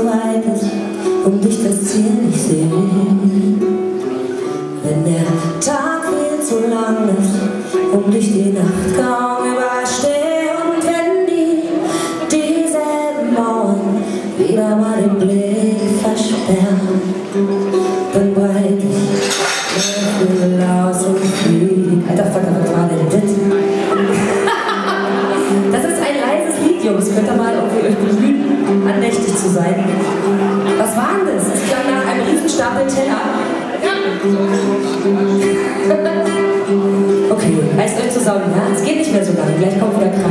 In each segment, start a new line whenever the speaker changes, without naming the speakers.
ausgeweitet und ich das Ziel nicht sehen. Wenn der Tag viel zu lang ist und ich die Nacht kaum Teller. Okay, reißt euch zusammen, ja? Es geht nicht mehr so lange, gleich kommt wieder Krach.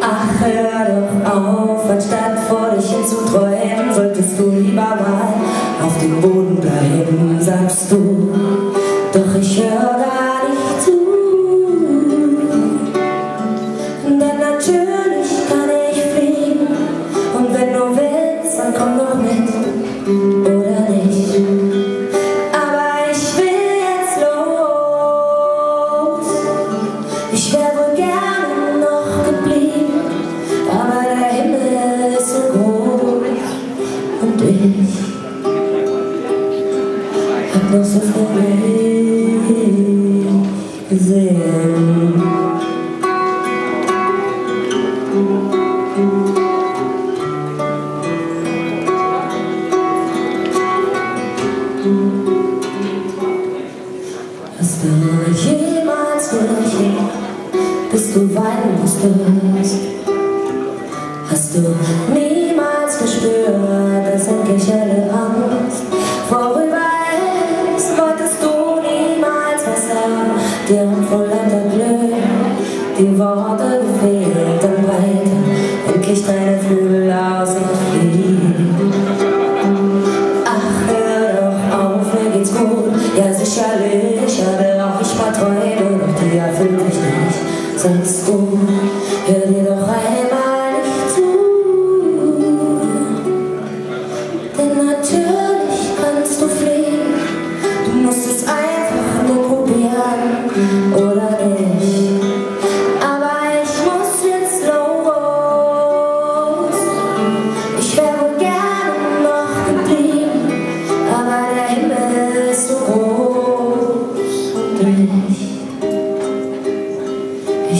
Ach, hör doch auf, anstatt vor dich hin zu träumen, solltest du lieber mal auf dem Boden bleiben, sagst du. Hab noch so viel nicht gesehen. Hast du jemals gelächelt, bis du weinen musstest? Hast du niemals gespürt, dass endlich alle Angst vorüber haben vor lauter Glück. Die Worte gefehlt, dann weiter, endlich deine Flügel aus und fliegen. Ach, hör doch auf, mir geht's gut, ja sicherlich, hatte auch ich paar Träume, doch die erfüllt mich nicht, sagst du,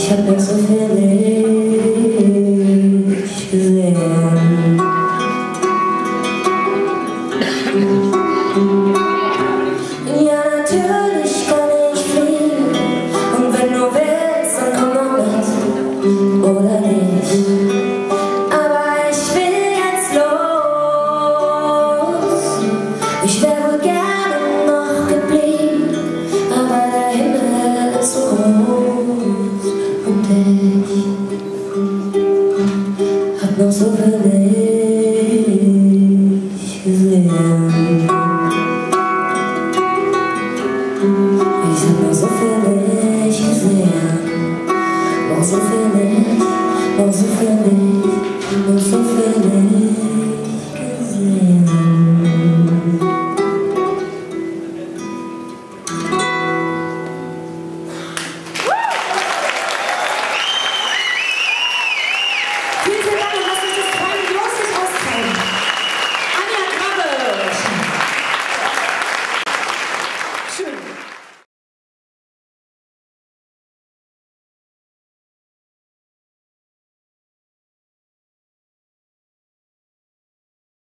ich hab noch so ich hab noch so viel nicht gesehen. Ich hab noch so viel nicht gesehen, noch so viel nicht, noch